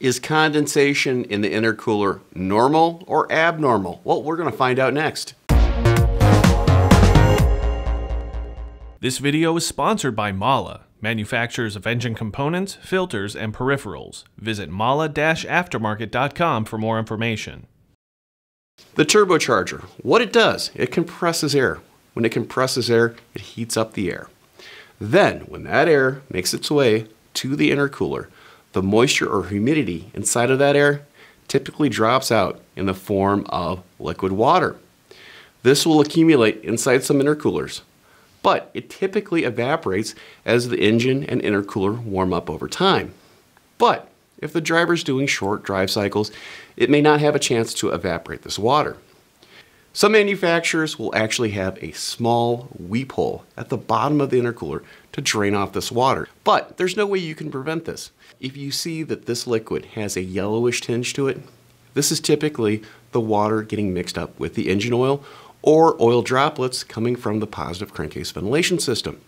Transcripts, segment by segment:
Is condensation in the intercooler normal or abnormal? Well, we're gonna find out next. This video is sponsored by MAHLE, manufacturers of engine components, filters, and peripherals. Visit mahle-aftermarket.com for more information. The turbocharger, what it does, it compresses air. When it compresses air, it heats up the air. Then, when that air makes its way to the intercooler, the moisture or humidity inside of that air typically drops out in the form of liquid water. This will accumulate inside some intercoolers, but it typically evaporates as the engine and intercooler warm up over time. But if the driver is doing short drive cycles, it may not have a chance to evaporate this water. Some manufacturers will actually have a small weep hole at the bottom of the intercooler to drain off this water, but there's no way you can prevent this. If you see that this liquid has a yellowish tinge to it, this is typically the water getting mixed up with the engine oil or oil droplets coming from the positive crankcase ventilation system.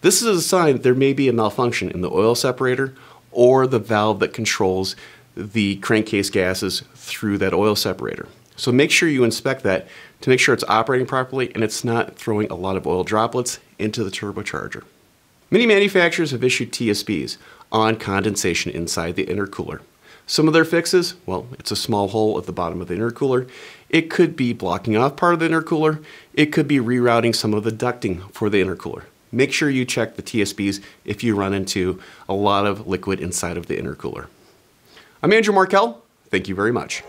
This is a sign that there may be a malfunction in the oil separator or the valve that controls the crankcase gases through that oil separator. So make sure you inspect that to make sure it's operating properly and it's not throwing a lot of oil droplets into the turbocharger. Many manufacturers have issued TSBs on condensation inside the intercooler. Some of their fixes, well, it's a small hole at the bottom of the intercooler. It could be blocking off part of the intercooler. It could be rerouting some of the ducting for the intercooler. Make sure you check the TSBs if you run into a lot of liquid inside of the intercooler. I'm Andrew Markel. Thank you very much.